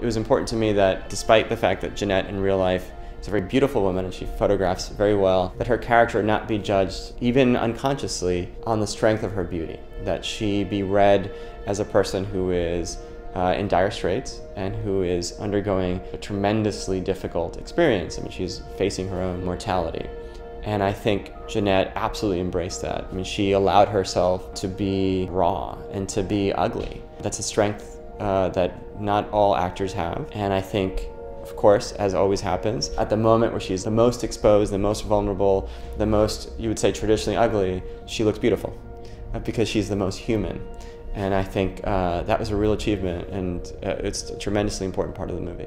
It was important to me that despite the fact that Jeanette in real life is a very beautiful woman and she photographs very well, that her character not be judged, even unconsciously, on the strength of her beauty. That she be read as a person who is uh, in dire straits and who is undergoing a tremendously difficult experience. I mean, she's facing her own mortality. And I think Jeanette absolutely embraced that. I mean, she allowed herself to be raw and to be ugly. That's a strength uh, that not all actors have. And I think, of course, as always happens, at the moment where she's the most exposed, the most vulnerable, the most, you would say, traditionally ugly, she looks beautiful uh, because she's the most human. And I think uh, that was a real achievement, and uh, it's a tremendously important part of the movie.